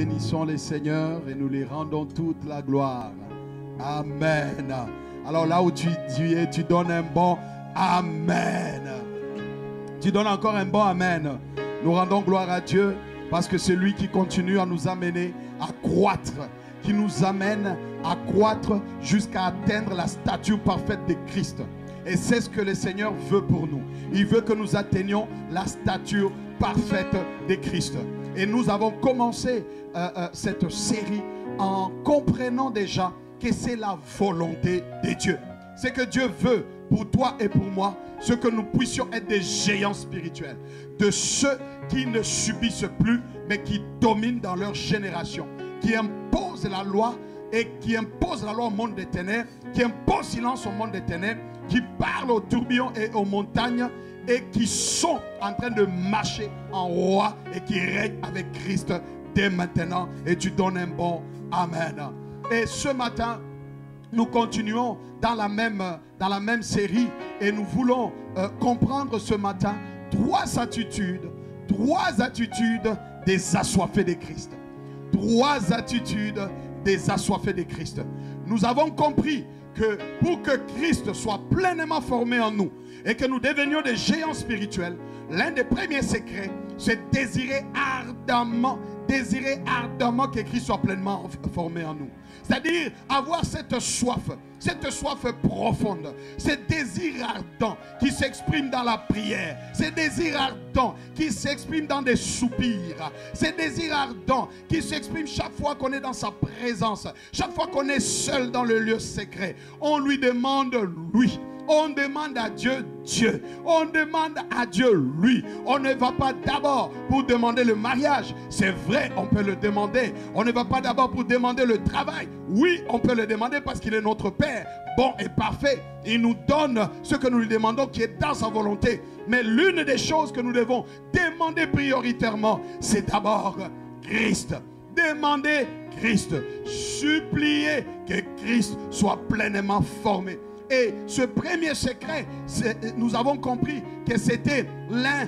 bénissons les seigneurs et nous les rendons toute la gloire. Amen. Alors là où tu, tu es, tu donnes un bon Amen. Tu donnes encore un bon Amen. Nous rendons gloire à Dieu parce que c'est lui qui continue à nous amener à croître, qui nous amène à croître jusqu'à atteindre la stature parfaite de Christ. Et c'est ce que le Seigneur veut pour nous. Il veut que nous atteignions la stature parfaite de Christ. Et nous avons commencé euh, euh, cette série en comprenant déjà que c'est la volonté de Dieu. C'est que Dieu veut pour toi et pour moi ce que nous puissions être des géants spirituels. De ceux qui ne subissent plus, mais qui dominent dans leur génération. Qui imposent la loi et qui imposent la loi au monde des ténèbres. Qui imposent silence au monde des ténèbres. Qui parlent aux tourbillons et aux montagnes. Et qui sont en train de marcher en roi et qui règnent avec Christ dès maintenant. Et tu donnes un bon Amen. Et ce matin, nous continuons dans la même, dans la même série et nous voulons euh, comprendre ce matin trois attitudes, trois attitudes des assoiffés de Christ. Trois attitudes des assoiffés de Christ. Nous avons compris que pour que Christ soit pleinement formé en nous et que nous devenions des géants spirituels, l'un des premiers secrets, c'est désirer ardemment, désirer ardemment que Christ soit pleinement formé en nous. C'est-à-dire avoir cette soif, cette soif profonde, ce désir ardent qui s'exprime dans la prière, ce désir ardent qui s'exprime dans des soupirs, ce désir ardent qui s'exprime chaque fois qu'on est dans sa présence, chaque fois qu'on est seul dans le lieu secret. On lui demande, lui, on demande à Dieu Dieu. On demande à Dieu lui. On ne va pas d'abord pour demander le mariage. C'est vrai, on peut le demander. On ne va pas d'abord pour demander le travail. Oui, on peut le demander parce qu'il est notre Père. Bon et parfait. Il nous donne ce que nous lui demandons qui est dans sa volonté. Mais l'une des choses que nous devons demander prioritairement, c'est d'abord Christ. Demander Christ. Supplier que Christ soit pleinement formé. Et ce premier secret, nous avons compris que c'était l'un,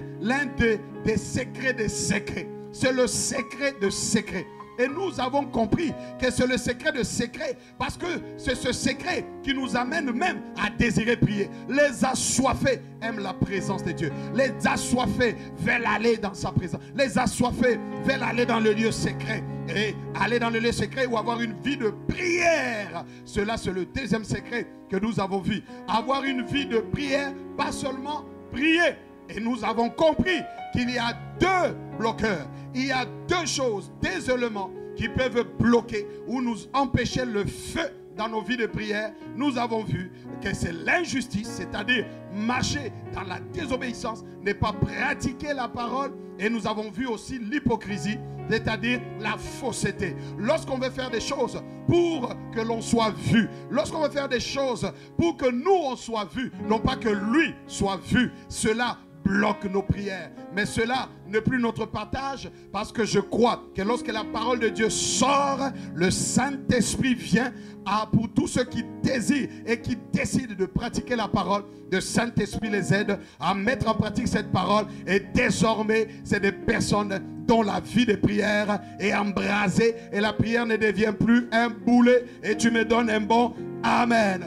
des secrets des secrets. C'est le secret de secret. Et nous avons compris que c'est le secret de secret parce que c'est ce secret qui nous amène même à désirer prier. Les assoiffés aiment la présence de Dieu. Les assoiffés veulent aller dans sa présence. Les assoiffés veulent aller dans le lieu secret. Et aller dans le lieu secret ou avoir une vie de prière. Cela, c'est le deuxième secret nous avons vu. Avoir une vie de prière, pas seulement prier. Et nous avons compris qu'il y a deux bloqueurs il y a deux choses, des éléments qui peuvent bloquer ou nous empêcher le feu dans nos vies de prière. Nous avons vu que c'est l'injustice, c'est-à-dire marcher dans la désobéissance, ne pas pratiquer la parole. Et nous avons vu aussi l'hypocrisie, c'est-à-dire la fausseté. Lorsqu'on veut faire des choses pour que l'on soit vu, lorsqu'on veut faire des choses pour que nous on soit vus, non pas que lui soit vu, cela bloque nos prières. Mais cela n'est plus notre partage parce que je crois que lorsque la parole de Dieu sort, le Saint-Esprit vient à, pour tous ceux qui désirent et qui décident de pratiquer la parole. Le Saint-Esprit les aide à mettre en pratique cette parole. Et désormais, c'est des personnes dont la vie de prière est embrasée et la prière ne devient plus un boulet. Et tu me donnes un bon Amen.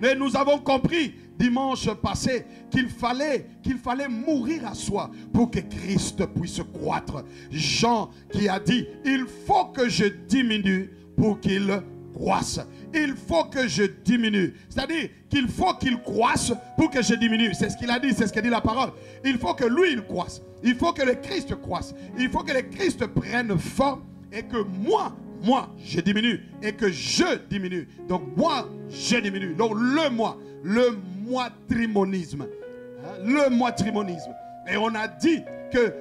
Mais nous avons compris dimanche passé qu'il fallait, qu'il fallait mourir à soi pour que Christ puisse croître. Jean qui a dit, il faut que je diminue pour qu'il croisse. Il faut que je diminue. C'est-à-dire qu'il faut qu'il croisse pour que je diminue. C'est ce qu'il a dit, c'est ce que dit la parole. Il faut que lui, il croisse. Il faut que le Christ croisse. Il faut que le Christ prenne forme et que moi, moi, je diminue et que je diminue. Donc moi, je diminue. Donc le moi, le moitrimonisme. Hein, le moitrimonisme. Et on a dit que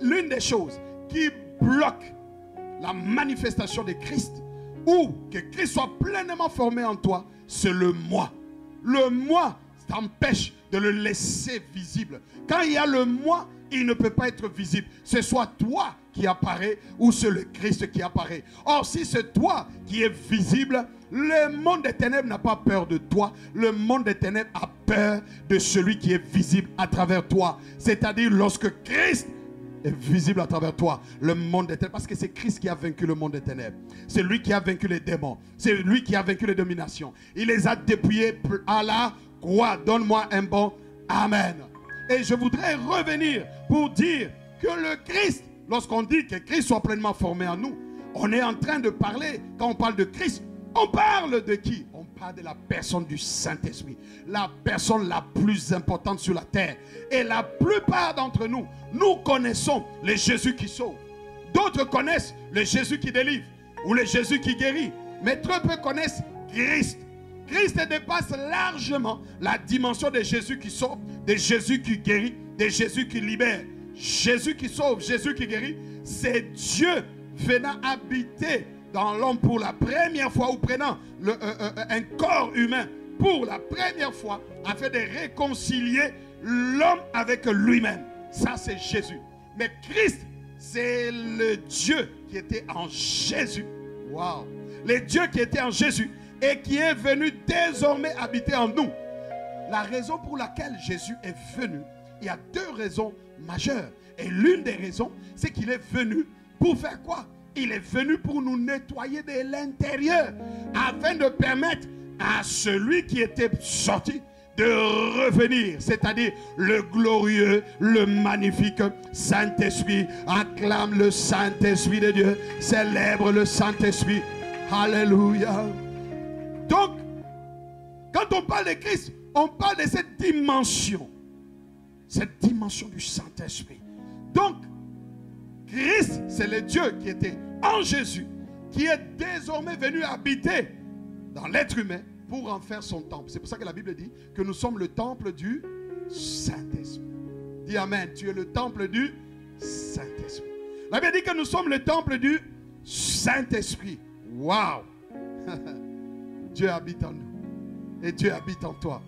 l'une des choses qui bloque la manifestation de Christ ou que Christ soit pleinement formé en toi, c'est le moi. Le moi t'empêche de le laisser visible. Quand il y a le moi, il ne peut pas être visible. C'est soit toi qui apparaît ou c'est le Christ qui apparaît. Or, si c'est toi qui es visible, le monde des ténèbres n'a pas peur de toi. Le monde des ténèbres a peur de celui qui est visible à travers toi. C'est-à-dire lorsque Christ est visible à travers toi, le monde éternel. Parce que c'est Christ qui a vaincu le monde des ténèbres. C'est lui qui a vaincu les démons. C'est lui qui a vaincu les dominations. Il les a dépouillés à la croix. Donne-moi un bon Amen. Et je voudrais revenir pour dire que le Christ, lorsqu'on dit que Christ soit pleinement formé en nous, on est en train de parler, quand on parle de Christ, on parle de qui? On parle de la personne du Saint-Esprit. La personne la plus importante sur la terre. Et la plupart d'entre nous, nous connaissons le Jésus qui sauve. D'autres connaissent le Jésus qui délivre ou le Jésus qui guérit. Mais très peu connaissent Christ. Christ dépasse largement la dimension de Jésus qui sauve, de Jésus qui guérit, de Jésus qui libère. Jésus qui sauve, Jésus qui guérit, c'est Dieu venant habiter dans l'homme pour la première fois ou prenant le, euh, euh, un corps humain pour la première fois afin de réconcilier l'homme avec lui-même. Ça, c'est Jésus. Mais Christ, c'est le Dieu qui était en Jésus. Waouh! Le Dieu qui était en Jésus et qui est venu désormais habiter en nous. La raison pour laquelle Jésus est venu, il y a deux raisons majeures. Et l'une des raisons, c'est qu'il est venu pour faire quoi? Il est venu pour nous nettoyer de l'intérieur afin de permettre à celui qui était sorti de revenir, c'est-à-dire le glorieux, le magnifique Saint-Esprit. Acclame le Saint-Esprit de Dieu, célèbre le Saint-Esprit. Alléluia. Donc, quand on parle de Christ, on parle de cette dimension, cette dimension du Saint-Esprit. Donc, Christ, c'est le Dieu qui était en Jésus, qui est désormais venu habiter dans l'être humain pour en faire son temple. C'est pour ça que la Bible dit que nous sommes le temple du Saint-Esprit. Dis Amen, tu es le temple du Saint-Esprit. La Bible dit que nous sommes le temple du Saint-Esprit. Waouh! Dieu habite en nous. Et Dieu habite en toi.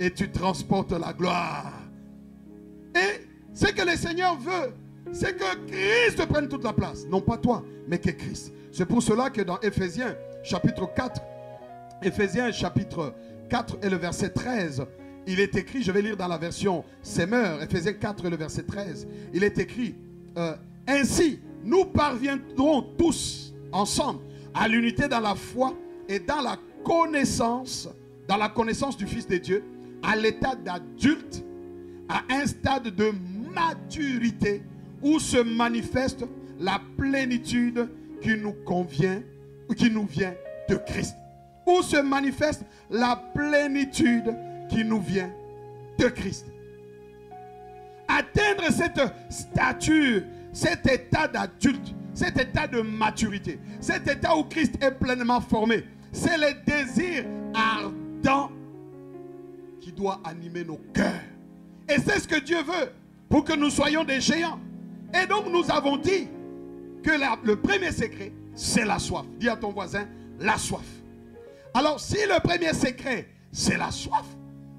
Et tu transportes la gloire. Et ce que le Seigneur veut, c'est que Christ prenne toute la place. Non pas toi, mais que Christ. C'est pour cela que dans Ephésiens chapitre 4, Ephésiens chapitre 4 et le verset 13, il est écrit, je vais lire dans la version Semeur, Ephésiens 4 et le verset 13, il est écrit, euh, ainsi nous parviendrons tous ensemble à l'unité dans la foi et dans la connaissance, dans la connaissance du Fils de Dieu, à l'état d'adulte, à un stade de maturité où se manifeste la plénitude qui nous convient, qui nous vient de Christ. Où se manifeste la plénitude qui nous vient de Christ. Atteindre cette stature, cet état d'adulte, cet état de maturité, cet état où Christ est pleinement formé, c'est le désir ardent qui doit animer nos cœurs. Et c'est ce que Dieu veut pour que nous soyons des géants. Et donc nous avons dit que le premier secret, c'est la soif. Dis à ton voisin, la soif. Alors si le premier secret, c'est la soif,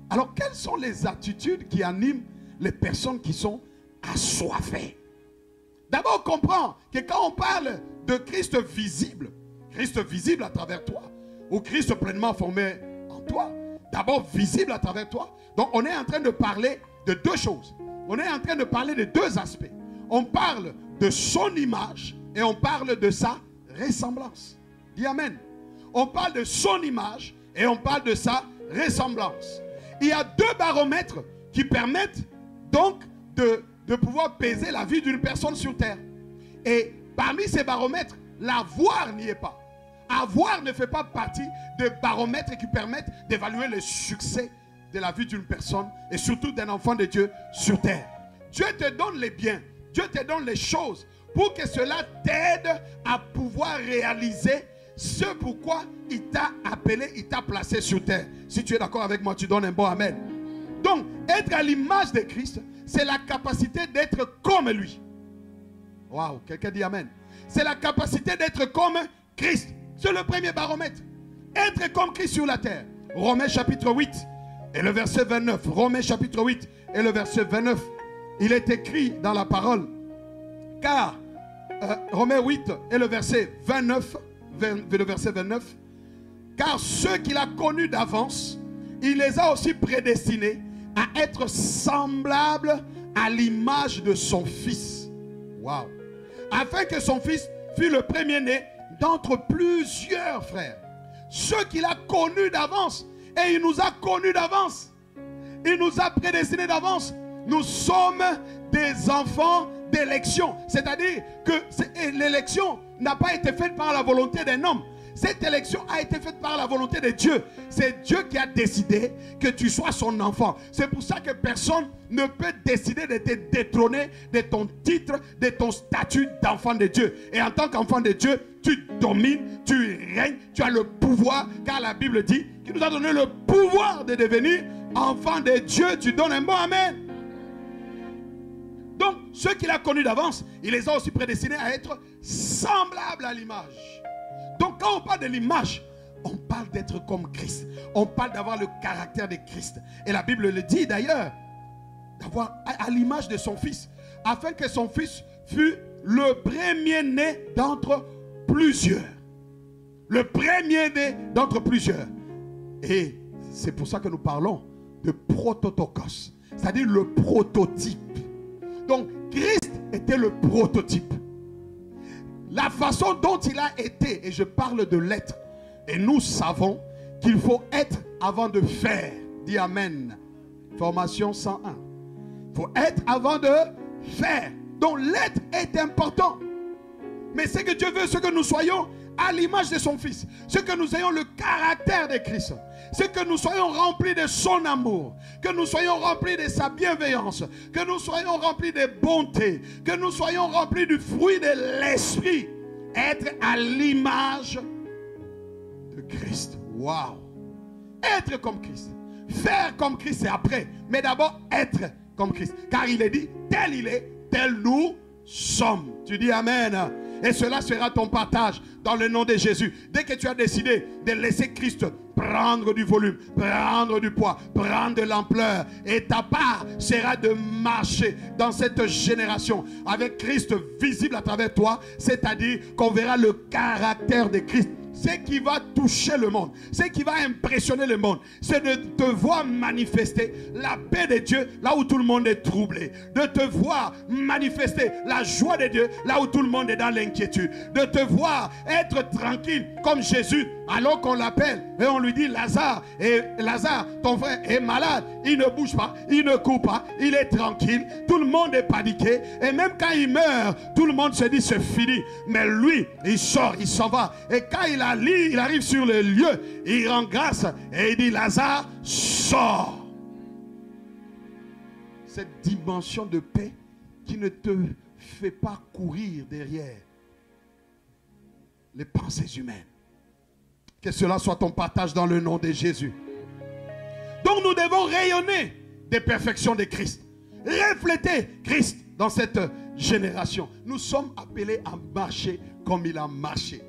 alors quelles sont les attitudes qui animent les personnes qui sont assoiffées? D'abord, comprends que quand on parle de Christ visible, Christ visible à travers toi, ou Christ pleinement formé en toi, d'abord visible à travers toi, donc on est en train de parler de deux choses. On est en train de parler de deux aspects on parle de son image et on parle de sa ressemblance. Dis Amen. On parle de son image et on parle de sa ressemblance. Il y a deux baromètres qui permettent donc de, de pouvoir peser la vie d'une personne sur terre. Et parmi ces baromètres, l'avoir n'y est pas. Avoir ne fait pas partie des baromètres qui permettent d'évaluer le succès de la vie d'une personne et surtout d'un enfant de Dieu sur terre. Dieu te donne les biens, Dieu te donne les choses pour que cela t'aide à pouvoir réaliser ce pourquoi il t'a appelé, il t'a placé sur terre. Si tu es d'accord avec moi, tu donnes un bon Amen. Donc, être à l'image de Christ, c'est la capacité d'être comme lui. Waouh, quelqu'un dit Amen. C'est la capacité d'être comme Christ. C'est le premier baromètre. Être comme Christ sur la terre. Romains chapitre 8 et le verset 29. Romains chapitre 8 et le verset 29. Il est écrit dans la parole, car euh, Romains 8 et le verset 29, le verset 29, car ceux qu'il a connus d'avance, il les a aussi prédestinés à être semblables à l'image de son Fils, Waouh. Afin que son fils fût le premier-né d'entre plusieurs frères. Ceux qu'il a connus d'avance. Et il nous a connus d'avance. Il nous a prédestinés d'avance. Nous sommes des enfants d'élection. C'est-à-dire que l'élection n'a pas été faite par la volonté d'un homme. Cette élection a été faite par la volonté de Dieu. C'est Dieu qui a décidé que tu sois son enfant. C'est pour ça que personne ne peut décider de te détrôner de ton titre, de ton statut d'enfant de Dieu. Et en tant qu'enfant de Dieu, tu domines, tu règnes, tu as le pouvoir, car la Bible dit qu'il nous a donné le pouvoir de devenir enfant de Dieu. Tu donnes un bon Amen. Donc, ceux qu'il a connus d'avance, il les a aussi prédestinés à être semblables à l'image. Donc quand on parle de l'image, on parle d'être comme Christ. On parle d'avoir le caractère de Christ. Et la Bible le dit d'ailleurs, d'avoir à, l'image de son fils, afin que son fils fût le premier-né d'entre plusieurs. Le premier-né d'entre plusieurs. Et c'est pour ça que nous parlons de prototokos, c'est-à-dire le prototype. Donc Christ était le prototype. La façon dont il a été, et je parle de l'être, et nous savons qu'il faut être avant de faire. Dis Amen. Formation 101. Il faut être avant de faire. Donc l'être est important. Mais ce que Dieu veut, ce que nous soyons à l'image de son Fils. Ce que nous ayons le caractère de Christ. C'est que nous soyons remplis de son amour. Que nous soyons remplis de sa bienveillance. Que nous soyons remplis de bonté. Que nous soyons remplis du fruit de l'Esprit. Être à l'image de Christ. Waouh. Être comme Christ. Faire comme Christ, c'est après. Mais d'abord, être comme Christ. Car il est dit, tel il est, tel nous sommes. Tu dis Amen. Et cela sera ton partage dans le nom de Jésus. Dès que tu as décidé de laisser Christ prendre du volume, prendre du poids, prendre de l'ampleur, et ta part sera de marcher dans cette génération avec Christ visible à travers toi, c'est-à-dire qu'on verra le caractère de Christ ce qui va toucher le monde, ce qui va impressionner le monde, c'est de te voir manifester la paix de Dieu là où tout le monde est troublé, de te voir manifester la joie de Dieu là où tout le monde est dans l'inquiétude, de te voir être tranquille comme Jésus alors qu'on l'appelle. Et on lui dit Lazare, Lazare, ton frère est malade, il ne bouge pas, il ne court pas, il est tranquille, tout le monde est paniqué, et même quand il meurt, tout le monde se dit c'est fini, mais lui, il sort, il s'en va, et quand il, il arrive sur le lieu, il rend grâce et il dit Lazare, sort. Cette dimension de paix qui ne te fait pas courir derrière les pensées humaines que cela soit ton partage dans le nom de Jésus. Donc nous devons rayonner des perfections de Christ. Refléter Christ dans cette génération. Nous sommes appelés à marcher comme il a marché.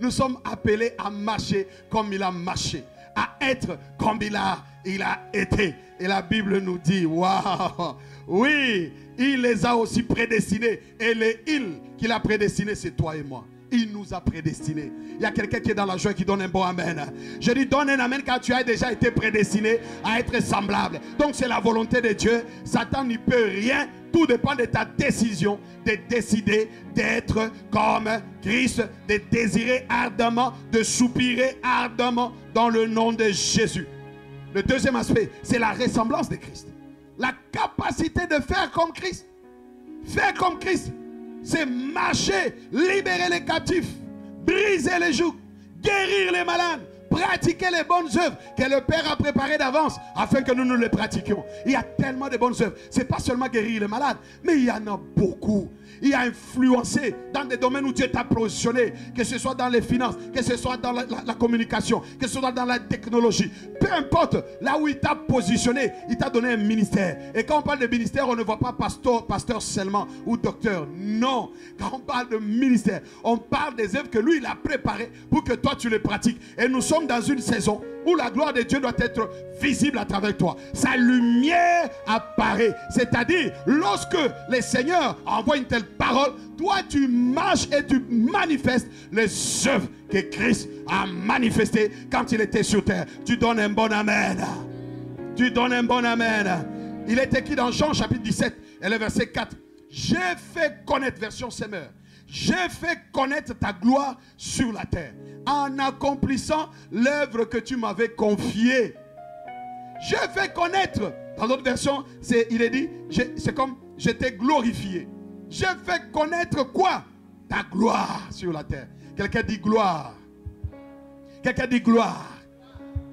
Nous sommes appelés à marcher comme il a marché. À être comme il a, été. Et la Bible nous dit, waouh, oui, il les a aussi prédestinés. Et les il qu'il a prédestinés, c'est toi et moi. Il nous a prédestinés. Il y a quelqu'un qui est dans la joie qui donne un bon Amen. Je dis donne un Amen car tu as déjà été prédestiné à être semblable. Donc c'est la volonté de Dieu. Satan n'y peut rien. Tout dépend de ta décision de décider d'être comme Christ, de désirer ardemment, de soupirer ardemment dans le nom de Jésus. Le deuxième aspect, c'est la ressemblance de Christ. La capacité de faire comme Christ. Faire comme Christ c'est marcher, libérer les captifs, briser les joues, guérir les malades, pratiquer les bonnes œuvres que le Père a préparées d'avance afin que nous nous les pratiquions. Il y a tellement de bonnes œuvres. Ce n'est pas seulement guérir les malades, mais il y en a beaucoup il a influencé dans des domaines où Dieu t'a positionné, que ce soit dans les finances, que ce soit dans la, communication, que ce soit dans la technologie. Peu importe, là où il t'a positionné, il t'a donné un ministère. Et quand on parle de ministère, on ne voit pas pasteur, seulement ou docteur. Non. Quand on parle de ministère, on parle des œuvres que lui, il a préparées pour que toi, tu les pratiques. Et nous sommes dans une saison où la gloire de Dieu doit être visible à travers toi. Sa lumière apparaît. C'est-à-dire, lorsque le Seigneur envoie une telle parole, toi tu marches et tu manifestes les œuvres que Christ a manifestées quand il était sur terre. Tu donnes un bon Amen. Tu donnes un bon Amen. Il est écrit dans Jean chapitre 17 et le verset 4. j'ai fait connaître, version Semeur, j'ai fait connaître ta gloire sur la terre en accomplissant l'œuvre que tu m'avais confiée. J'ai fait connaître, dans d'autres versions, il est dit, c'est comme j'étais glorifié. J'ai fait connaître quoi? Ta gloire sur la terre. Quelqu'un dit gloire. Quelqu'un dit gloire.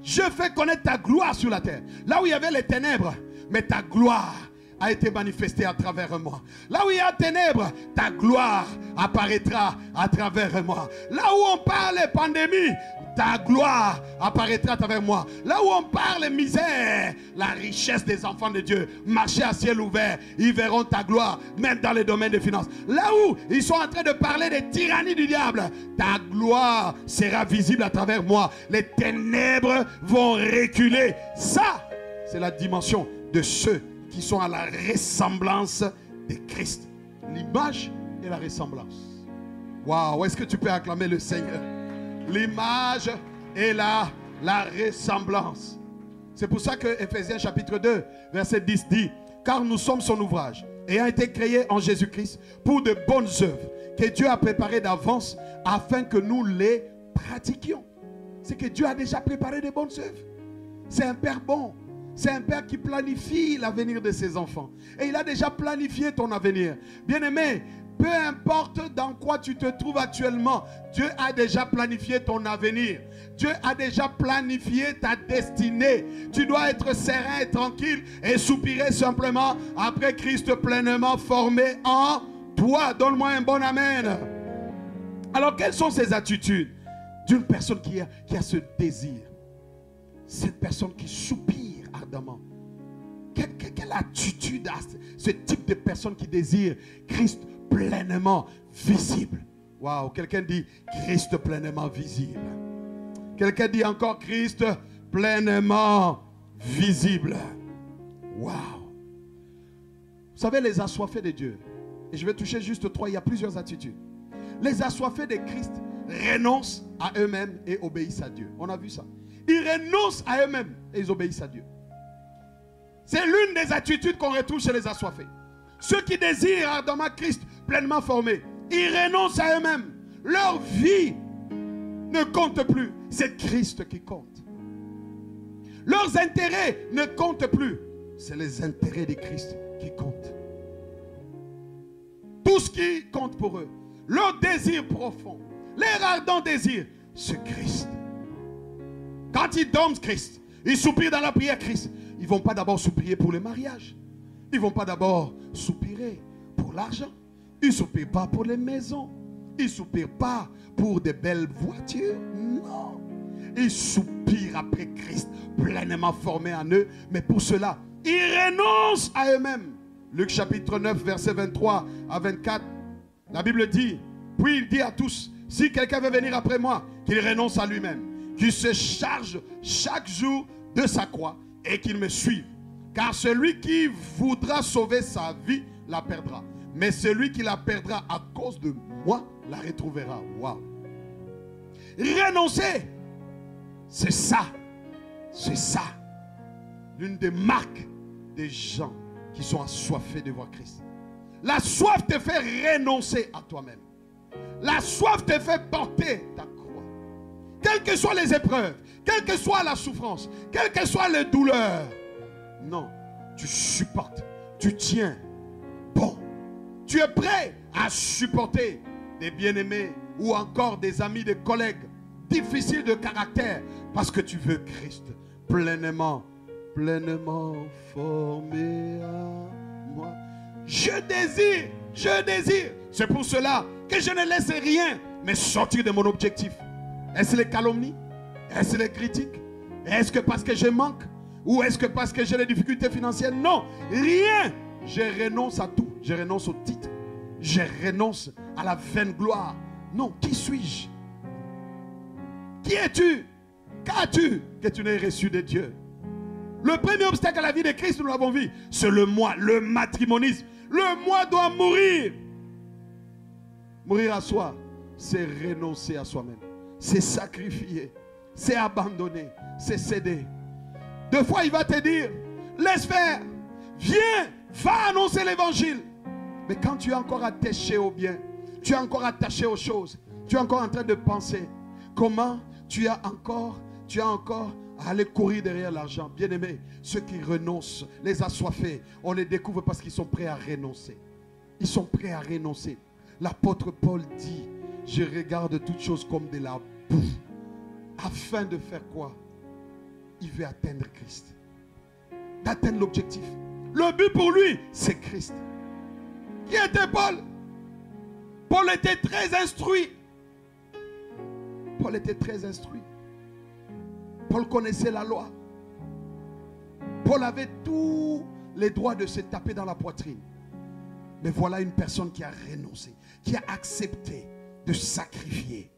Je fais connaître ta gloire sur la terre. Là où il y avait les ténèbres, mais ta gloire a été manifestée à travers moi. Là où il y a ténèbres, ta gloire apparaîtra à travers moi. Là où on parle pandémie, ta gloire apparaîtra à travers moi. Là où on parle misère, la richesse des enfants de Dieu, marcher à ciel ouvert, ils verront ta gloire, même dans les domaines des finances. Là où ils sont en train de parler des tyrannies du diable, ta gloire sera visible à travers moi. Les ténèbres vont reculer. Ça, c'est la dimension de ceux qui sont à la ressemblance de Christ. L'image et la ressemblance. Waouh, est-ce que tu peux acclamer le Seigneur? l'image et la, la ressemblance. C'est pour ça que Ephésiens chapitre 2, verset 10 dit, car nous sommes son ouvrage, ayant été créés en Jésus-Christ pour de bonnes œuvres que Dieu a préparées d'avance afin que nous les pratiquions. C'est que Dieu a déjà préparé des bonnes œuvres. C'est un Père bon. C'est un Père qui planifie l'avenir de ses enfants. Et il a déjà planifié ton avenir. Bien-aimé, peu importe dans quoi tu te trouves actuellement, Dieu a déjà planifié ton avenir. Dieu a déjà planifié ta destinée. Tu dois être serein et tranquille et soupirer simplement après Christ pleinement formé en toi. Donne-moi un bon Amen. Alors, quelles sont ces attitudes d'une personne qui a, qui a ce désir? Cette personne qui soupire quelle attitude a ce type de personne qui désire Christ pleinement visible? Waouh, quelqu'un dit Christ pleinement visible. Quelqu'un dit encore Christ pleinement visible. Waouh. Vous savez, les assoiffés de Dieu, et je vais toucher juste trois, il y a plusieurs attitudes. Les assoiffés de Christ renoncent à eux-mêmes et obéissent à Dieu. On a vu ça. Ils renoncent à eux-mêmes et ils obéissent à Dieu. C'est l'une des attitudes qu'on retrouve chez les assoiffés. Ceux qui désirent ardemment Christ pleinement formés, ils renoncent à eux-mêmes. Leur vie ne compte plus. C'est Christ qui compte. Leurs intérêts ne comptent plus. C'est les intérêts de Christ qui comptent. Tout ce qui compte pour eux, leur désir profond, leur ardent désir, c'est Christ. Quand ils dorment Christ, ils soupirent dans la prière Christ. Ils ne vont pas d'abord soupirer pour le mariage. Ils ne vont pas d'abord soupirer pour l'argent. Ils ne soupirent pas pour les maisons. Ils ne soupirent pas pour des belles voitures. Non. Ils soupirent après Christ, pleinement formé en eux. Mais pour cela, ils renoncent à eux-mêmes. Luc chapitre 9, verset 23 à 24. La Bible dit, puis il dit à tous, si quelqu'un veut venir après moi, qu'il renonce à lui-même, qu'il se charge chaque jour de sa croix et qu'il me suive. Car celui qui voudra sauver sa vie la perdra. Mais celui qui la perdra à cause de moi la retrouvera. Waouh. Renoncer, c'est ça. C'est ça. L'une des marques des gens qui sont assoiffés de voir Christ. La soif te fait renoncer à toi-même. La soif te fait porter ta croix. Quelles que soient les épreuves, quelle que soit la souffrance, quelles que soient les douleurs, non, tu supportes, tu tiens. Bon, tu es prêt à supporter des bien-aimés ou encore des amis, des collègues difficiles de caractère parce que tu veux Christ pleinement, pleinement formé à moi. Je désire, je désire. C'est pour cela que je ne laisse rien mais sortir de mon objectif. Est-ce les calomnies? Est-ce les critiques? Est-ce que parce que je manque? Ou est-ce que parce que j'ai des difficultés financières? Non, rien. Je renonce à tout. Je renonce au titre. Je renonce à la vaine gloire. Non, qui suis-je? Qui es-tu? Qu'as-tu que tu n'aies reçu de Dieu? Le premier obstacle à la vie de Christ, nous l'avons vu, c'est le moi, le matrimonisme. Le moi doit mourir. Mourir à soi, c'est renoncer à soi-même. C'est sacrifier. C'est abandonner. C'est céder. Deux fois, il va te dire, laisse faire. Viens, va annoncer l'évangile. Mais quand tu es encore attaché au bien, tu es encore attaché aux choses, tu es encore en train de penser comment tu as encore, tu as encore à aller courir derrière l'argent. Bien aimé, ceux qui renoncent, les assoiffés, on les découvre parce qu'ils sont prêts à renoncer. Ils sont prêts à renoncer. L'apôtre Paul dit, je regarde toutes choses comme de la boue. Afin de faire quoi? Il veut atteindre Christ. D'atteindre l'objectif. Le but pour lui, c'est Christ. Qui était Paul? Paul était très instruit. Paul était très instruit. Paul connaissait la loi. Paul avait tous les droits de se taper dans la poitrine. Mais voilà une personne qui a renoncé, qui a accepté de sacrifier.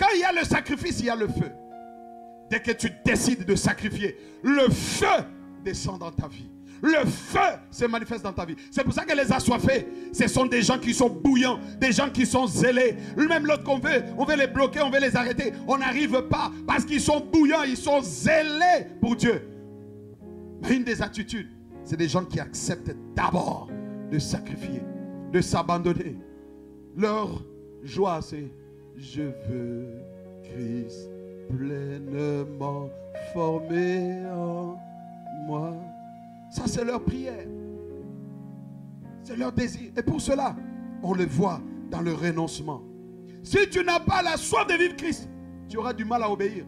Quand il y a le sacrifice, il y a le feu. Dès que tu décides de sacrifier, le feu descend dans ta vie. Le feu se manifeste dans ta vie. C'est pour ça que les assoiffés, ce sont des gens qui sont bouillants, des gens qui sont zélés. Même l'autre qu'on veut, on veut les bloquer, on veut les arrêter. On n'arrive pas parce qu'ils sont bouillants, ils sont zélés pour Dieu. Une des attitudes, c'est des gens qui acceptent d'abord de sacrifier, de s'abandonner. Leur joie, c'est je veux Christ pleinement formé en moi. Ça, c'est leur prière. C'est leur désir. Et pour cela, on le voit dans le renoncement. Si tu n'as pas la soif de vivre Christ, tu auras du mal à obéir.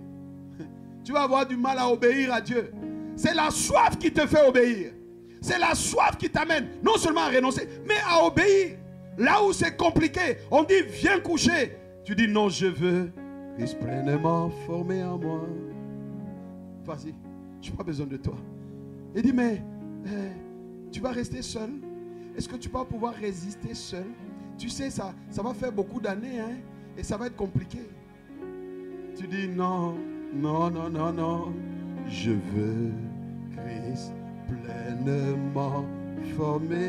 Tu vas avoir du mal à obéir à Dieu. C'est la soif qui te fait obéir. C'est la soif qui t'amène non seulement à renoncer, mais à obéir. Là où c'est compliqué, on dit viens coucher. Tu dis non, je veux Christ pleinement formé en moi. Vas-y, je n'ai pas besoin de toi. Il dit mais eh, tu vas rester seul Est-ce que tu vas pouvoir résister seul? Tu sais, ça, ça va faire beaucoup d'années hein, et ça va être compliqué. Tu dis non, non, non, non, non. Je veux Christ pleinement formé.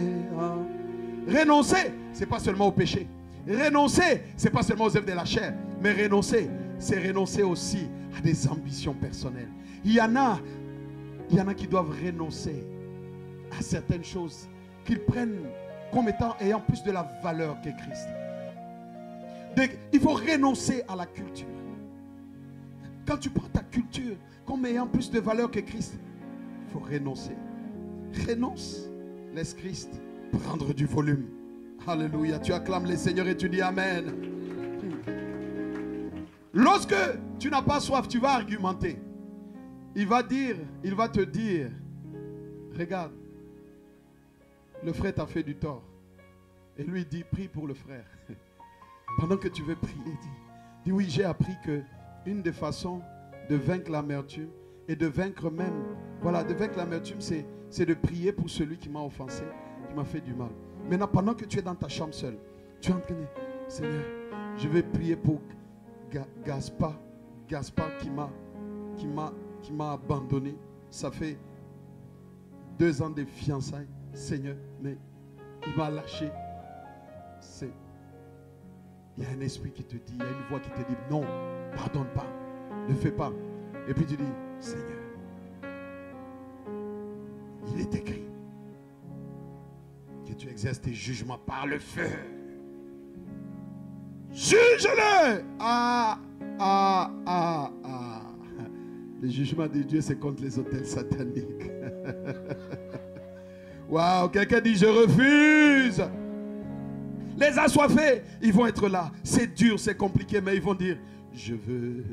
Renoncer, ce n'est pas seulement au péché. Renoncer, ce n'est pas seulement aux œuvres de la chair. Mais renoncer, c'est renoncer aussi à des ambitions personnelles. Il y en a, il y en a qui doivent renoncer à certaines choses qu'ils prennent comme étant ayant plus de la valeur que Christ. il faut renoncer à la culture. Quand tu prends ta culture comme ayant plus de valeur que Christ, il faut renoncer. Renonce. Laisse Christ prendre du volume. Alléluia. Tu acclames les seigneurs et tu dis Amen. Lorsque tu n'as pas soif, tu vas argumenter. Il va dire, il va te dire, regarde, le frère t'a fait du tort. Et lui dit, prie pour le frère. Pendant que tu veux prier, dis, dis oui, j'ai appris que une des façons de vaincre l'amertume et de vaincre même, voilà, de vaincre l'amertume, c'est, c'est de prier pour celui qui m'a offensé, qui m'a fait du mal. Maintenant, pendant que tu es dans ta chambre seule, tu es en train de Seigneur, je vais prier pour Gaspard, Gaspard qui m'a, qui m'a, qui m'a abandonné. Ça fait deux ans de fiançailles. Seigneur, mais il m'a lâché. C'est, il y a un esprit qui te dit, il y a une voix qui te dit, non, pardonne pas, ne fais pas. Et puis tu dis, Seigneur, il est écrit tu exerces tes jugements par le feu. Juge-le. Ah, ah, ah, ah. Le jugement de Dieu, c'est contre les hôtels sataniques. Waouh, quelqu'un dit je refuse. Les assoiffés, ils vont être là. C'est dur, c'est compliqué, mais ils vont dire je veux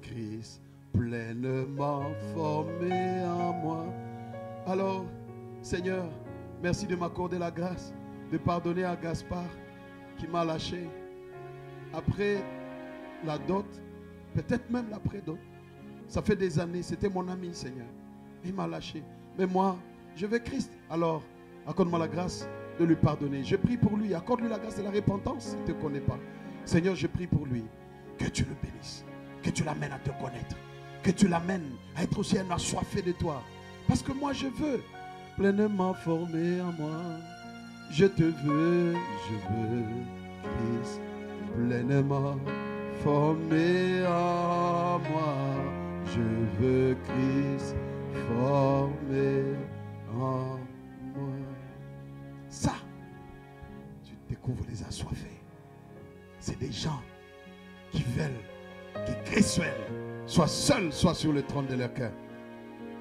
Christ pleinement formé en moi. Alors, Seigneur, merci de m'accorder la grâce de pardonner à Gaspard qui m'a lâché après la dot, peut-être même l'après dot. Ça fait des années, c'était mon ami, Seigneur. Il m'a lâché. Mais moi, je veux Christ. Alors, accorde-moi la grâce de lui pardonner. Je prie pour lui. Accorde-lui la grâce de la repentance. Il ne te connaît pas. Seigneur, je prie pour lui. Que tu le bénisses. Que tu l'amènes à te connaître. Que tu l'amènes à être aussi un assoiffé de toi. Parce que moi, je veux pleinement former en moi. Je te veux, je veux Christ pleinement formé en moi. Je veux Christ formé en moi. Ça, découvre les assoiffés. C'est des gens qui veulent que Christ soit seul, soit sur le trône de leur cœur.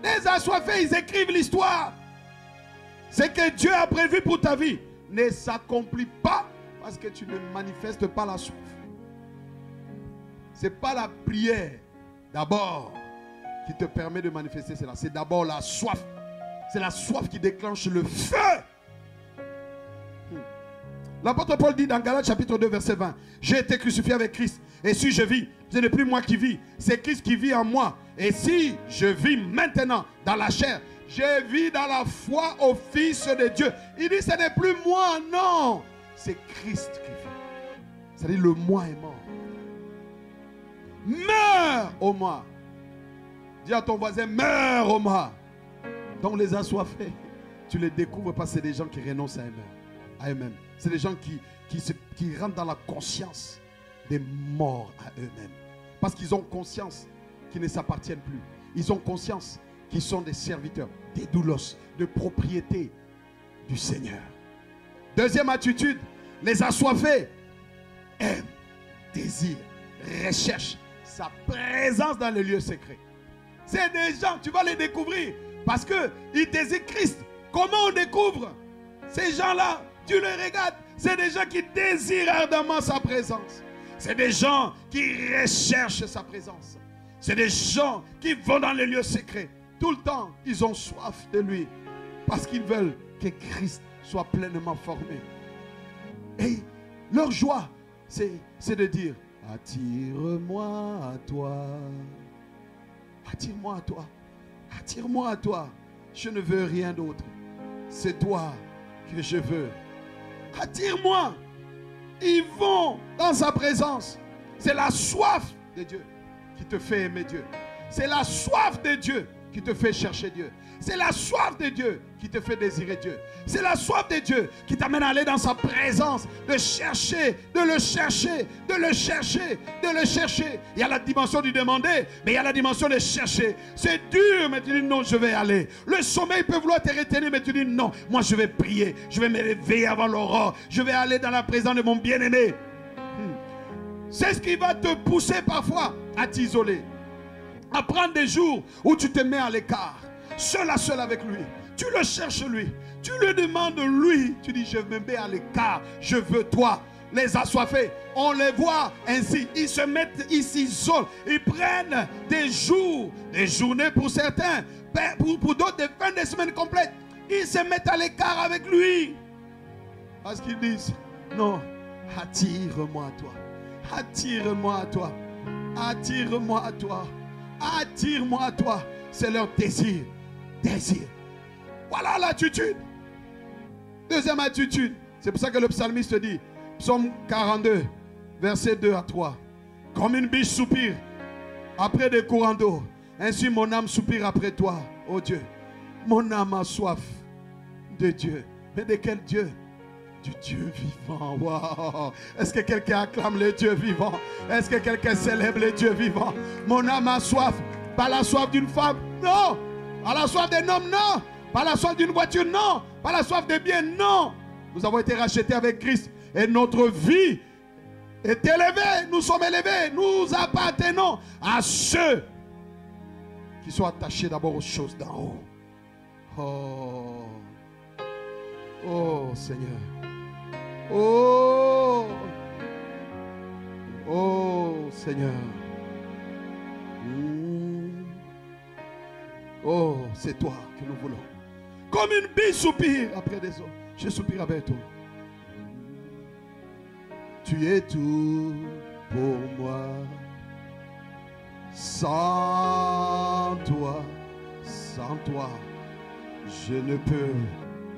Les assoiffés, ils écrivent l'histoire. Ce que Dieu a prévu pour ta vie ne s'accomplit pas parce que tu ne manifestes pas la soif. Ce n'est pas la prière d'abord qui te permet de manifester cela. C'est d'abord la soif. C'est la soif qui déclenche le feu. Hmm. L'apôtre Paul dit dans Galates chapitre 2 verset 20, j'ai été crucifié avec Christ. Et si je vis, ce n'est plus moi qui vis, c'est Christ qui vit en moi. Et si je vis maintenant dans la chair, je vis dans la foi au Fils de Dieu. Il dit, ce n'est plus moi, non. C'est Christ qui vit. C'est-à-dire le moi est mort. Meurs au moi. Dis à ton voisin, meurs au moi. Donc les assoiffés, tu les découvres parce que c'est des gens qui renoncent à eux-mêmes. Eux-mêmes. C'est des gens qui, qui, qui rentrent dans la conscience des morts à eux-mêmes. Parce qu'ils ont conscience qu'ils ne s'appartiennent plus. Ils ont conscience qu'ils sont des serviteurs, des doulos, de propriété du Seigneur. Deuxième attitude, les assoiffés aiment, désirent, recherchent sa présence dans le lieu secret. C'est des gens, tu vas les découvrir parce qu'ils désirent Christ. Comment on découvre ces gens-là? Tu les regardes, c'est des gens qui désirent ardemment sa présence. C'est des gens qui recherchent sa présence. C'est des gens qui vont dans les lieux secrets. Tout le temps, ils ont soif de lui. Parce qu'ils veulent que Christ soit pleinement formé. Et leur joie, c'est de dire, attire-moi à toi. Attire-moi à toi. Attire-moi à toi. Je ne veux rien d'autre. C'est toi que je veux. Attire-moi. Ils vont dans sa présence. C'est la soif de Dieu qui te fait aimer Dieu. C'est la soif de Dieu qui te fait chercher Dieu. C'est la soif de Dieu qui te fait désirer Dieu. C'est la soif de Dieu qui t'amène à aller dans sa présence, de chercher, de le chercher, de le chercher, de le chercher. Il y a la dimension du demander, mais il y a la dimension de chercher. C'est dur, mais tu dis non, je vais aller. Le sommeil peut vouloir te retenir, mais tu dis non, moi je vais prier, je vais me réveiller avant l'aurore, je vais aller dans la présence de mon bien-aimé. Hmm. C'est ce qui va te pousser parfois à t'isoler à prendre des jours où tu te mets à l'écart, seul à seul avec lui. Tu le cherches lui, tu le demandes lui. Tu dis, je me mets à l'écart, je veux toi. Les assoiffés, on les voit ainsi. Ils se mettent, ils s'isolent, ils prennent des jours, des journées pour certains, pour, pour d'autres des fins de semaine complètes. Ils se mettent à l'écart avec lui. Parce qu'ils disent, non, attire-moi à toi. Attire-moi à toi. Attire-moi à toi. Attire-moi à toi. C'est leur désir. Désir. Voilà l'attitude. Deuxième attitude. C'est pour ça que le psalmiste dit, psaume 42, verset 2 à 3. Comme une biche soupire après des courants d'eau, ainsi mon âme soupire après toi, oh Dieu. Mon âme a soif de Dieu. Mais de quel Dieu? Du Dieu vivant. Est-ce que quelqu'un acclame le Dieu vivant? Est-ce que quelqu'un célèbre le Dieu vivant? Mon âme a soif. Pas la soif d'une femme, non. Pas la soif d'un homme, non. Pas la soif d'une voiture, non. Pas la soif des biens, non. Nous avons été rachetés avec Christ. Et notre vie est élevée. Nous sommes élevés. Nous appartenons à ceux qui sont attachés d'abord aux choses d'en haut. Oh. Oh Seigneur. Oh, oh Seigneur. Mm. Oh, c'est toi que nous voulons. Comme une bille soupire après des eaux. Je soupire avec toi. Tu es tout pour moi. Sans toi, sans toi, je ne peux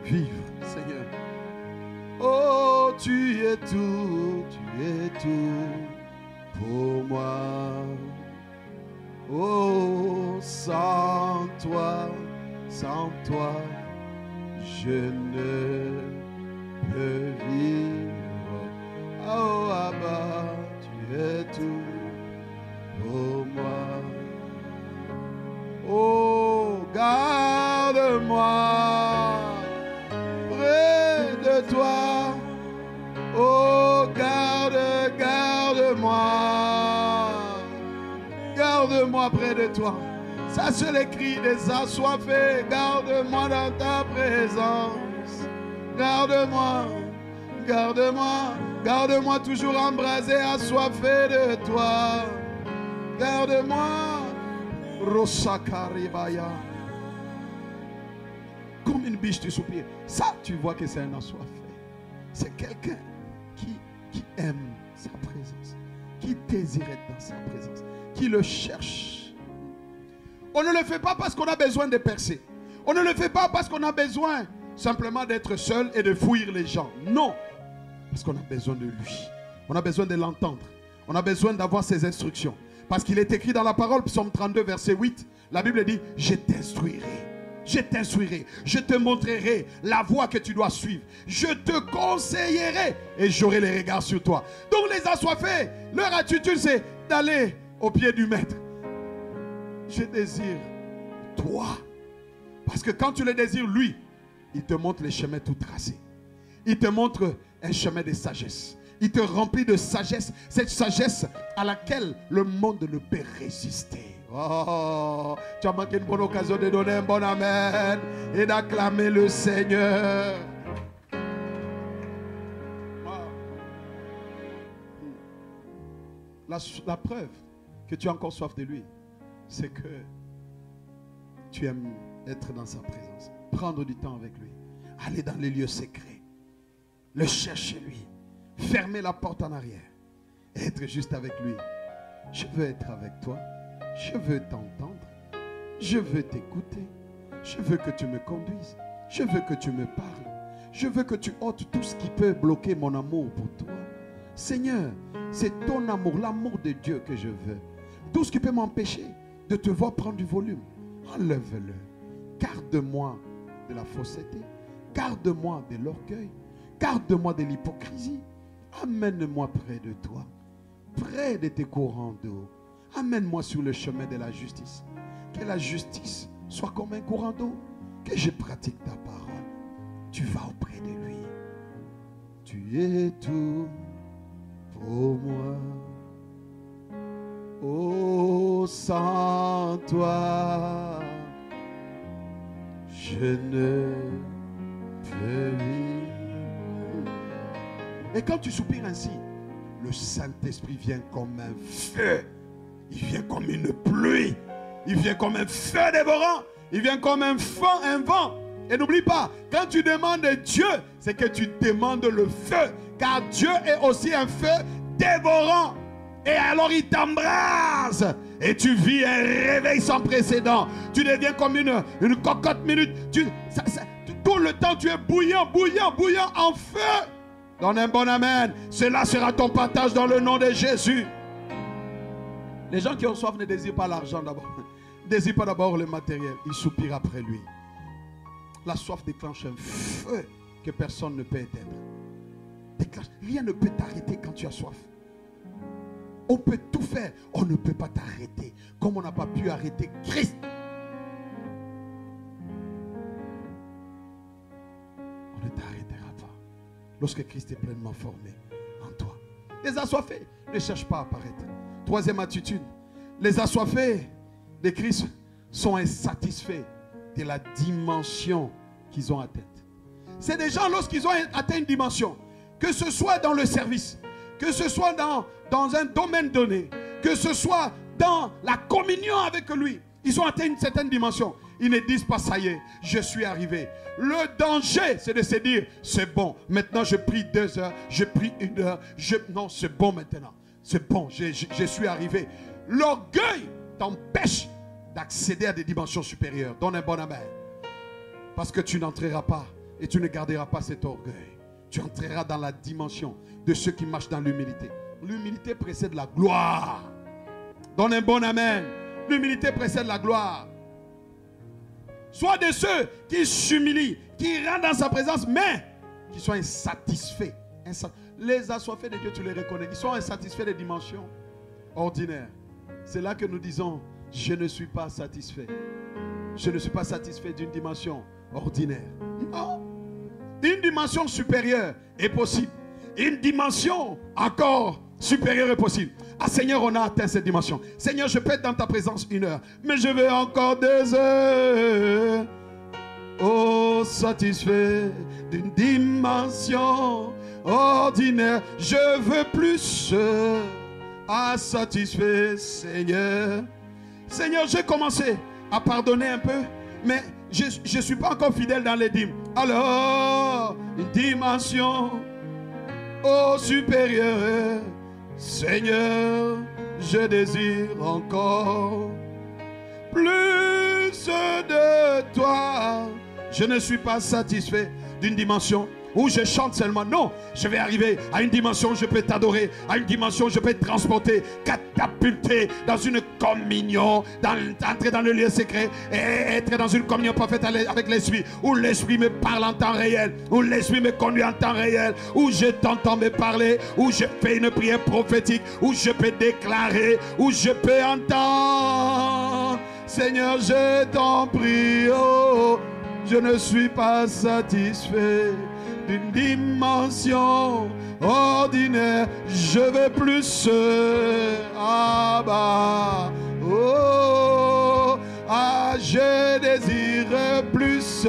vivre, Seigneur. Oh, tu es tout, tu es tout pour moi. Oh, sans toi, sans toi, je ne peux vivre. Oh, Abba, tu es tout pour moi. Près de toi. Ça, c'est les cris des assoiffés. Garde-moi dans ta présence. Garde-moi, garde-moi, garde-moi toujours embrasé, assoiffé de toi. Garde-moi. Rosakaribaya. Comme une biche, tu soupires. Ça, tu vois que c'est un assoiffé. C'est quelqu'un qui, qui aime sa présence, qui désire être dans sa présence, le cherche. On ne le fait pas parce qu'on a besoin de percer. On ne le fait pas parce qu'on a besoin simplement d'être seul et de fuir les gens. Non. Parce qu'on a besoin de lui. On a besoin de l'entendre. On a besoin d'avoir ses instructions. Parce qu'il est écrit dans la parole, psaume 32, verset 8, la Bible dit, je t'instruirai. Je t'instruirai, je te montrerai la voie que tu dois suivre. Je te conseillerai et j'aurai les regards sur toi. Donc les assoiffés, leur attitude c'est d'aller au pied du maître. Je désire toi. Parce que quand tu le désires, lui, il te montre les chemins tout tracés. Il te montre un chemin de sagesse. Il te remplit de sagesse, cette sagesse à laquelle le monde ne peut résister. Oh, tu as manqué une bonne occasion de donner un bon Amen et d'acclamer le Seigneur. La, la, preuve que tu as encore soif de lui, c'est que tu aimes être dans sa présence, prendre du temps avec lui, aller dans les lieux secrets, le chercher lui, fermer la porte en arrière, être juste avec lui. Je veux être avec toi. Je veux t'entendre. Je veux t'écouter. Je veux que tu me conduises. Je veux que tu me parles. Je veux que tu ôtes tout ce qui peut bloquer mon amour pour toi. Seigneur, c'est ton amour, l'amour de Dieu que je veux. Tout ce qui peut m'empêcher de te voir prendre du volume, enlève-le. Garde-moi de la fausseté. Garde-moi de l'orgueil. Garde-moi de l'hypocrisie. Amène-moi près de toi, près de tes courants d'eau. Amène-moi sur le chemin de la justice. Que la justice soit comme un courant d'eau. Que je pratique ta parole. Tu vas auprès de lui. Tu es tout pour moi. Oh, sans toi, je ne peux vivre. Et quand tu soupires ainsi, le Saint-Esprit vient comme un feu il vient comme une pluie. Il vient comme un feu dévorant. Il vient comme un vent, un vent. Et n'oublie pas, quand tu demandes Dieu, c'est que tu demandes le feu. Car Dieu est aussi un feu dévorant. Et alors il t'embrase. Et tu vis un réveil sans précédent. Tu deviens comme une, cocotte minute. Tout le temps, tu es bouillant, bouillant, bouillant en feu. Donne un bon amen. Cela sera ton partage dans le nom de Jésus. Les gens qui ont soif ne désirent pas l'argent d'abord. Ne désirent pas d'abord le matériel. Ils soupirent après lui. La soif déclenche un feu que personne ne peut éteindre. Rien ne peut t'arrêter quand tu as soif. On peut tout faire. On ne peut pas t'arrêter. Comme on n'a pas pu arrêter Christ. On ne t'arrêtera pas. Lorsque Christ est pleinement formé en toi. Les assoiffés ne cherchent pas à apparaître. Troisième attitude. Les assoiffés de Christ sont insatisfaits de la dimension qu'ils ont atteinte. C'est des gens, lorsqu'ils ont atteint une dimension, que ce soit dans le service, que ce soit dans, un domaine donné, que ce soit dans la communion avec lui, ils ont atteint une certaine dimension. Ils ne disent pas, ça y est, je suis arrivé. Le danger, c'est de se dire, c'est bon, maintenant je prie deux heures, je prie une heure, je... non, c'est bon maintenant. C'est bon, je, suis arrivé. L'orgueil t'empêche d'accéder à des dimensions supérieures. Donne un bon amen. Parce que tu n'entreras pas et tu ne garderas pas cet orgueil. Tu entreras dans la dimension de ceux qui marchent dans l'humilité. L'humilité précède la gloire. Donne un bon amen. L'humilité précède la gloire. Sois de ceux qui s'humilient, qui rentrent dans sa présence, mais qui soient insatisfaits. Les assoiffés de Dieu, tu les reconnais. Ils sont insatisfaits des dimensions ordinaires. C'est là que nous disons, je ne suis pas satisfait. Je ne suis pas satisfait d'une dimension ordinaire. Non. Une dimension supérieure est possible. Une dimension encore supérieure est possible. Ah Seigneur, on a atteint cette dimension. Seigneur, je peux être dans ta présence une heure, mais je veux encore deux heures. Oh, satisfait d'une dimension ordinaire, je veux plus. Ah, satisfait, Seigneur. Seigneur, j'ai commencé à pardonner un peu, mais je ne suis pas encore fidèle dans les dîmes. Alors, une dimension oh supérieure, Seigneur, je désire encore plus de toi. Je ne suis pas satisfait d'une dimension où je chante seulement. Non, je vais arriver à une dimension où je peux t'adorer, à une dimension où je peux te transporter, catapulter dans une communion, dans, entrer dans le lieu secret et être dans une communion parfaite avec l'Esprit, où l'Esprit me parle en temps réel, où l'Esprit me conduit en temps réel, où je t'entends me parler, où je fais une prière prophétique, où je peux déclarer, où je peux entendre. Seigneur, je t'en prie, oh, je ne suis pas satisfait d'une dimension ordinaire. Je veux plus. Ah bah, oh, ah, je désire plus.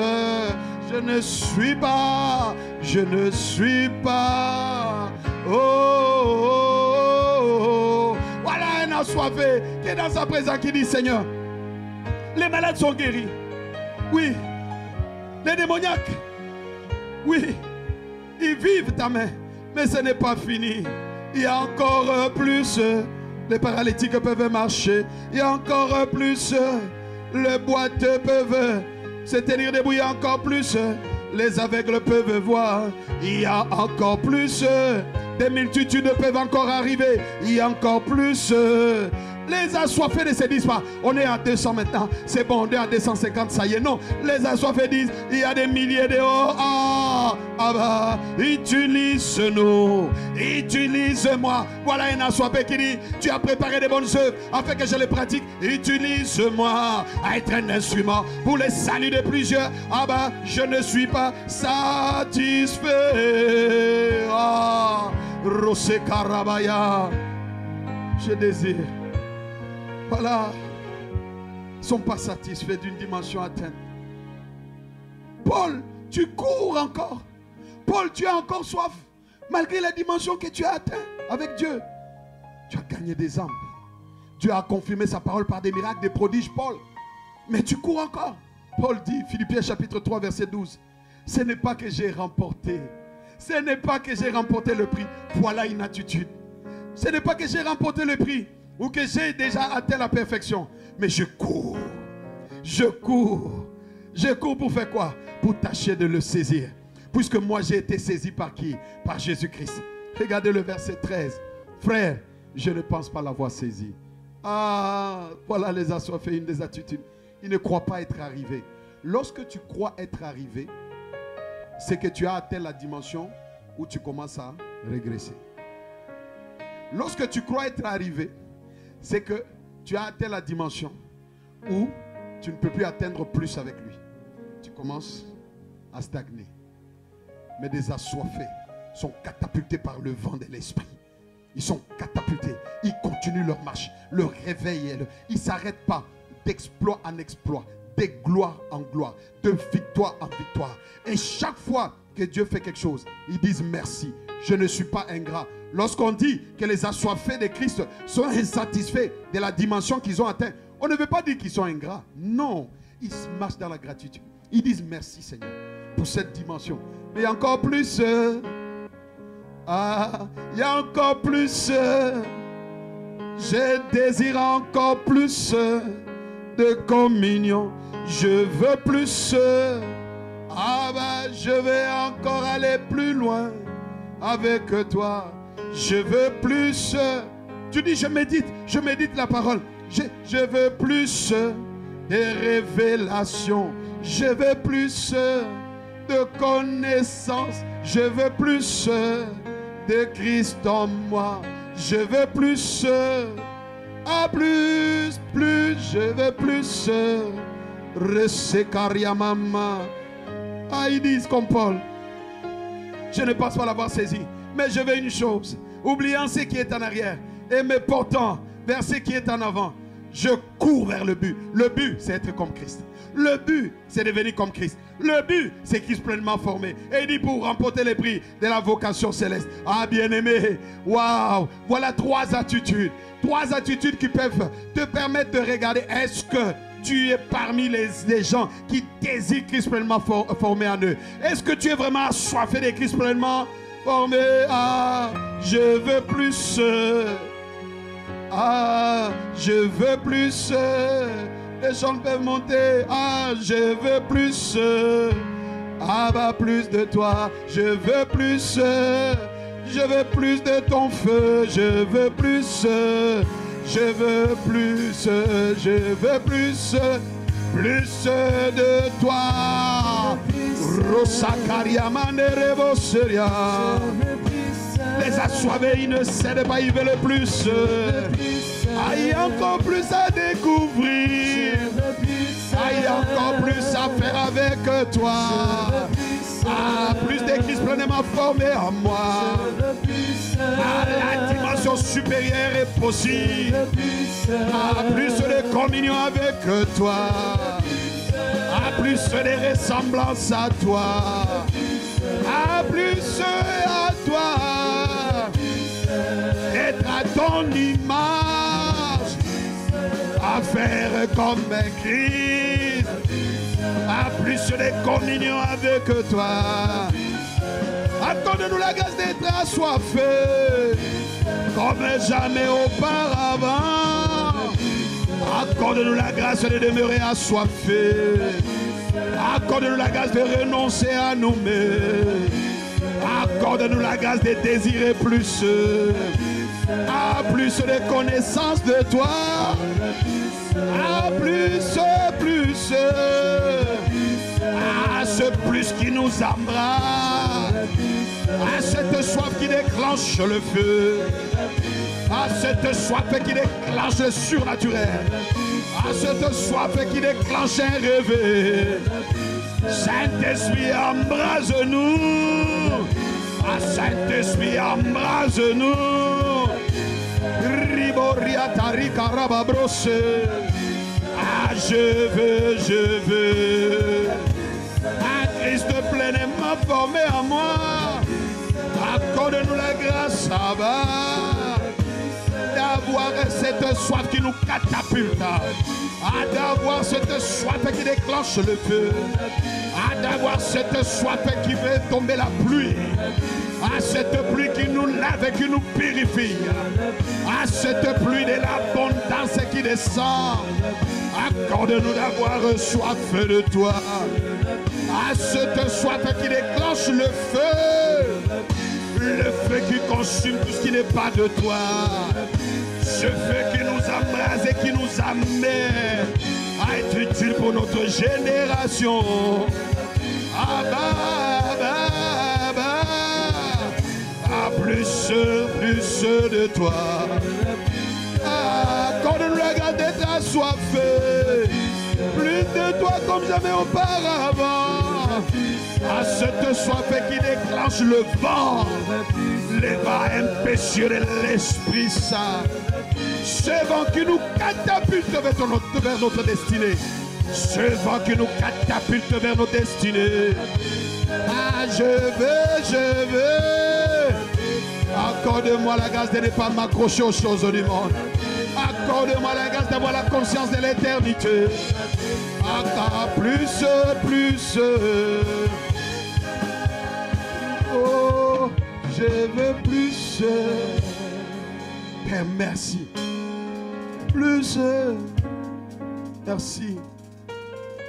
Je ne suis pas, je ne suis pas. Oh, oh, oh. voilà un assoiffé qui est dans sa présence qui dit Seigneur, les malades sont guéris. Oui, les démoniaques oui, ils vivent ta main, mais ce n'est pas fini. Il y a encore plus. Les paralytiques peuvent marcher. Il y a encore plus. Les boiteux peuvent se tenir debout. Il y a encore plus. Les aveugles peuvent voir. Il y a encore plus. Des multitudes peuvent encore arriver. Il y a encore plus. Les assoiffés ne se disent pas, on est à 200 maintenant, c'est bon, on est à 250, ça y est. Non, les assoiffés disent, il y a des milliers de oh, ah, ah bah, utilise-nous, utilise-moi. Voilà un assoiffé qui dit, tu as préparé des bonnes œuvres afin que je les pratique. Utilise-moi à être un instrument pour le salut de plusieurs. Ah bah, je ne suis pas satisfait. Ah, Rosé Karabaya, je désire voilà, ne sont pas satisfaits d'une dimension atteinte. Paul, tu cours encore. Paul, tu as encore soif. Malgré la dimension que tu as atteint avec Dieu. Tu as gagné des âmes. Dieu a confirmé sa parole par des miracles, des prodiges, Paul. Mais tu cours encore. Paul dit, Philippiens chapitre 3, verset 12. Ce n'est pas que j'ai remporté. Ce n'est pas que j'ai remporté le prix. Voilà une attitude. Ce n'est pas que j'ai remporté le prix ou que j'ai déjà atteint la perfection. Mais je cours. Je cours. Je cours pour faire quoi? Pour tâcher de le saisir. Puisque moi j'ai été saisi par qui? Par Jésus-Christ. Regardez le verset 13. Frère, je ne pense pas l'avoir saisi. Ah, voilà les assoiffés, une des attitudes. Ils ne croient pas être arrivés. Lorsque tu crois être arrivé, c'est que tu as atteint la dimension où tu commences à régresser. Lorsque tu crois être arrivé, c'est que tu as atteint la dimension où tu ne peux plus atteindre plus avec lui. Tu commences à stagner. Mais des assoiffés sont catapultés par le vent de l'esprit. Ils sont catapultés. Ils continuent leur marche. Leur réveil, ils ne s'arrêtent pas d'exploit en exploit, de gloire en gloire, de victoire en victoire. Et chaque fois que Dieu fait quelque chose, ils disent merci. Je ne suis pas ingrat. Lorsqu'on dit que les assoiffés de Christ sont insatisfaits de la dimension qu'ils ont atteint, on ne veut pas dire qu'ils sont ingrats. Non, ils marchent dans la gratitude. Ils disent merci Seigneur pour cette dimension. Mais encore plus, euh, ah, il y a encore plus. Euh, je désire encore plus euh, de communion. Je veux plus. ah bah, je vais encore aller plus loin avec toi. Je veux plus. Tu dis, je médite, je médite la parole. Je, veux plus de révélations. Je veux plus de connaissances. Je veux plus de Christ en moi. Je veux plus. À plus, plus, je veux plus. Resekaria mama. Ah, ils disent comme Paul. Je ne pense pas l'avoir saisi. Mais je veux une chose, oubliant ce qui est en arrière et me portant vers ce qui est en avant, je cours vers le but. Le but, c'est être comme Christ. Le but, c'est devenir comme Christ. Le but, c'est Christ pleinement formé. Et il dit pour remporter les prix de la vocation céleste. Ah, bien-aimé, waouh, voilà trois attitudes. Trois attitudes qui peuvent te permettre de regarder est-ce que tu es parmi les, gens qui désirent Christ pleinement formé en eux? Est-ce que tu es vraiment assoiffé de Christ pleinement? Je veux plus. Ah, je veux plus. Les gens peuvent monter. Ah, je veux plus. Ah, bah, plus de toi. Je veux plus. Je veux plus de ton feu. Je veux plus. Je veux plus. Je veux. Plus de toi. Les assoiffés, ils ne cèdent pas, ils veulent plus. Ah, il y a encore plus à découvrir. Ah, il y a encore plus à faire avec toi. Ah, plus d'écrits pleinement formés en moi. Ah, la dimension supérieure est possible. Ah, plus de communion avec toi. Ah, plus de ressemblance à toi. Ah, plus à toi. Être à ton image. À faire comme un Christ. À plus de communion avec toi. Accorde-nous la grâce d'être assoiffé comme jamais auparavant. Accorde-nous la grâce de demeurer assoiffé. Accorde-nous la grâce de renoncer à nous-mêmes. Accorde-nous la grâce de désirer plus. À plus de connaissance de toi. À plus, À ce plus qui nous embrasse. À cette soif qui déclenche le feu. À cette soif qui déclenche le surnaturel. À cette soif qui déclenche un rêve. Saint-Esprit, embrase-nous. À Saint-Esprit, embrase-nous. Riboria tarika Ah, je veux, je veux. Un Christ pleinement formé en moi. Accorde-nous la grâce, va d'avoir cette soif qui nous catapulte, à d'avoir cette soif qui déclenche le feu, à d'avoir cette soif qui fait tomber la pluie, à cette pluie qui nous lave et qui nous purifie, à cette pluie de l'abondance qui descend. Accorde-nous d'avoir soif de toi, à cette soif qui déclenche le feu, le feu qui consume tout ce qui n'est pas de toi. Ce feu qui nous embrase et qui nous amène à être utile pour notre génération. Ah bah, bah. À plus, plus de toi. Accorde-nous la. Plus toi comme jamais auparavant. À cette soif qui déclenche le vent. Les vents impétueux l'Esprit Saint. Ce vent qui nous catapulte vers vers notre destinée. Ce vent qui nous catapulte vers nos destinées. Ah, je veux, je veux. Accorde-moi la grâce de ne pas m'accrocher aux choses du monde. Accorde-moi la grâce d'avoir la conscience de l'éternité. Encore plus, plus. Oh, je veux plus. Père, merci. Plus. Merci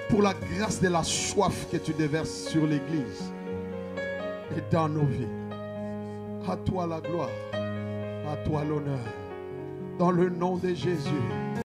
pour la grâce de la soif que tu déverses sur l'Église et dans nos vies. À toi la gloire, à toi l'honneur. Dans le nom de Jésus.